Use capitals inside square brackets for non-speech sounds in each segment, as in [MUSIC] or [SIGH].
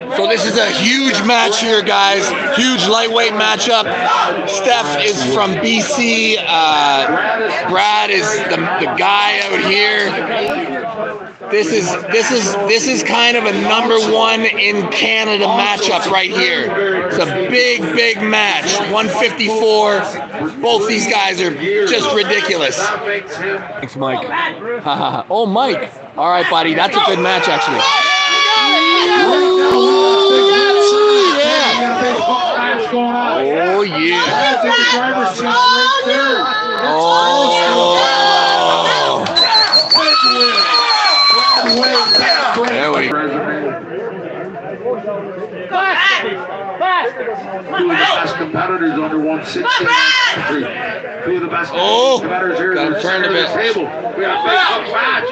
So this is a huge match here, guys. Huge lightweight matchup. Steph is from BC. Uh, Brad is the, the guy out here. This is this is this is kind of a number one in Canada matchup right here. It's a big, big match. 154. Both these guys are just ridiculous. Thanks, Mike. [LAUGHS] oh, Mike. All right, buddy. That's a good match, actually. Yeah. Oh. There we go. Two of the best competitors under 160 Two of the best Oh, competitors here. got him at the turned a center of the bit. Table. We got a big tough match.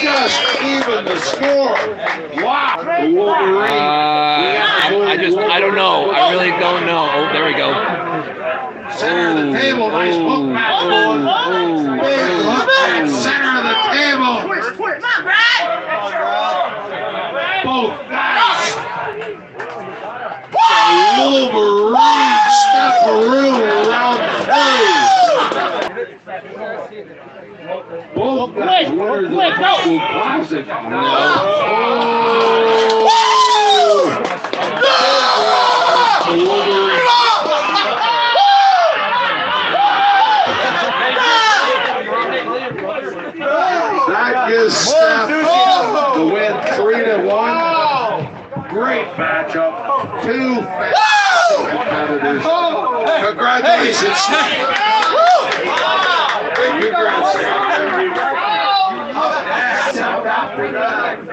Just even the score. Wow. The Uh, Wolverine. I, I just, I don't know. I really don't know. Oh, there we go. Center of the oh, table. Nice oh, hook match. Big hook match. Center of the table. Both guys. Wolverine Steph Heroux round three. Both guys winners of the High School Classic. Oh! The Wolverine. That gives Steph the win three to one. Great matchup. Two fantastic competitors. Congratulations. Big congrats.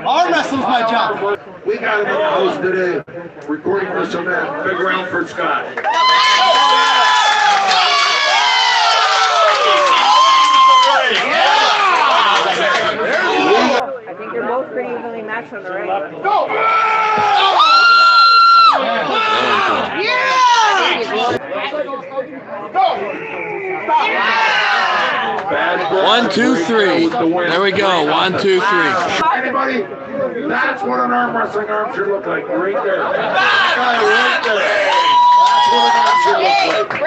Arm wrestle's my job. We got him in the house today, recording this event. Big round for Scott. I think you're both pretty evenly matched on the right. Bad boy. One, two, three. With the win. There we go. One, two, three. Anybody? That's what an arm wrestling arm should look like, right there. That guy right there. That's what an arm should look like.